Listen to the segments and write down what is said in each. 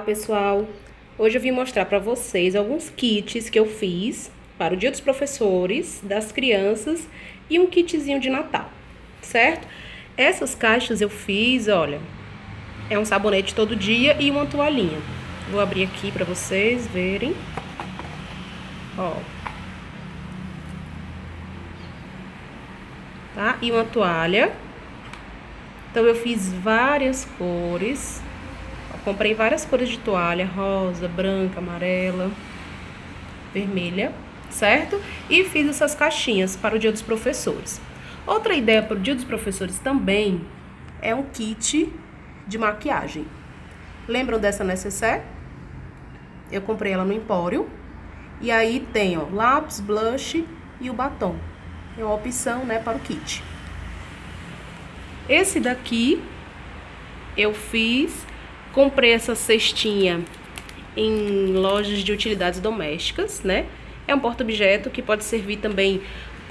pessoal! Hoje eu vim mostrar para vocês alguns kits que eu fiz para o Dia dos Professores, das crianças e um kitzinho de Natal, certo? Essas caixas eu fiz, olha, é um sabonete todo dia e uma toalhinha. Vou abrir aqui para vocês verem. Ó. Tá? E uma toalha. Então eu fiz várias cores Comprei várias cores de toalha, rosa, branca, amarela, vermelha, certo? E fiz essas caixinhas para o Dia dos Professores. Outra ideia para o Dia dos Professores também é um kit de maquiagem. Lembram dessa necessaire? Eu comprei ela no Empório. E aí tem, ó, lápis, blush e o batom. É uma opção, né, para o kit. Esse daqui eu fiz Comprei essa cestinha em lojas de utilidades domésticas, né? É um porta-objeto que pode servir também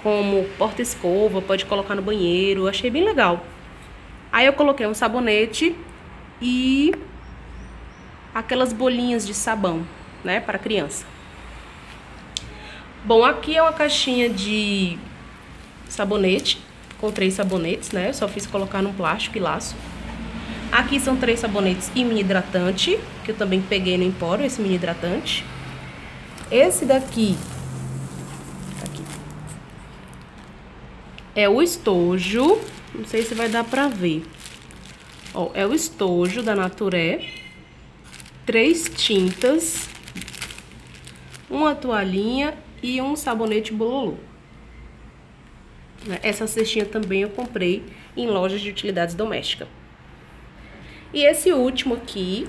como porta-escova, pode colocar no banheiro, achei bem legal. Aí eu coloquei um sabonete e aquelas bolinhas de sabão, né, para criança. Bom, aqui é uma caixinha de sabonete, com três sabonetes, né, eu só fiz colocar num plástico e laço. Aqui são três sabonetes e mini hidratante, que eu também peguei no Empório, esse mini hidratante. Esse daqui, aqui, é o estojo, não sei se vai dar pra ver. Ó, é o estojo da Naturé, três tintas, uma toalhinha e um sabonete bololô. Essa cestinha também eu comprei em lojas de utilidades domésticas. E esse último aqui,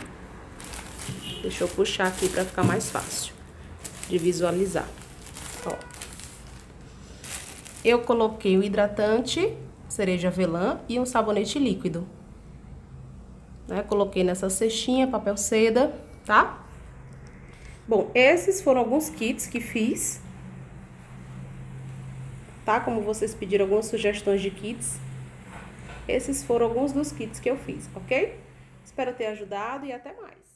deixa eu puxar aqui pra ficar mais fácil de visualizar. Ó. Eu coloquei o hidratante, cereja avelã e um sabonete líquido. Né? Coloquei nessa cestinha, papel seda, tá? Bom, esses foram alguns kits que fiz. Tá? Como vocês pediram algumas sugestões de kits. Esses foram alguns dos kits que eu fiz, ok? Espero ter ajudado e até mais.